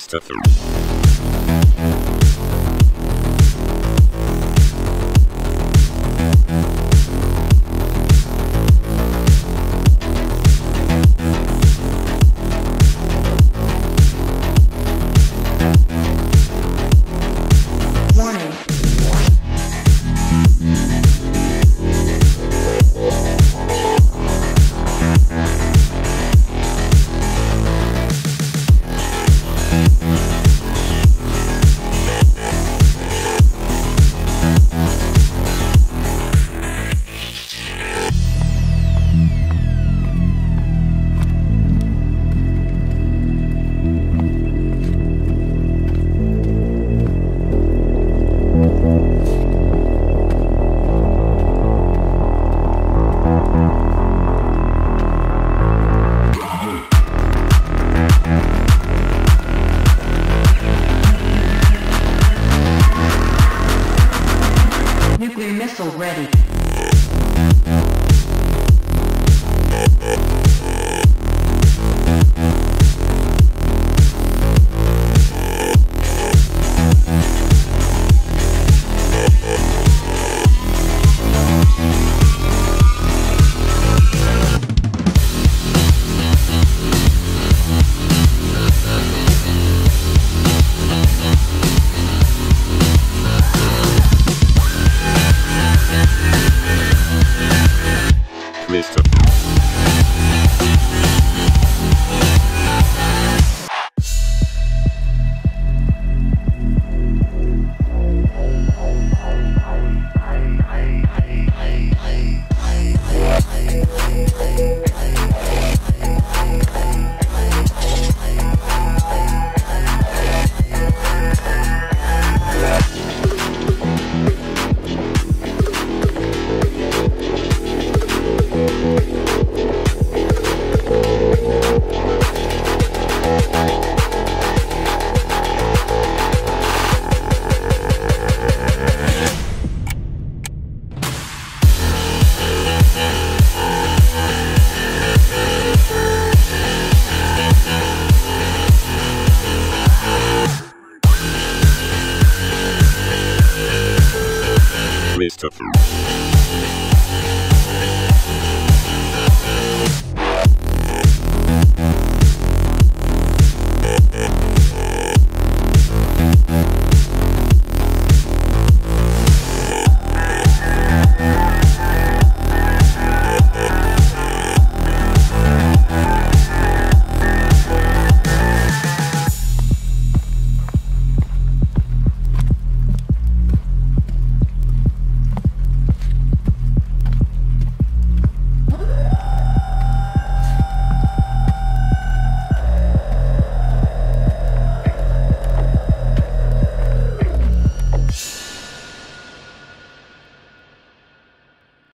Warning. Nuclear missile ready. Christopher. Christopher.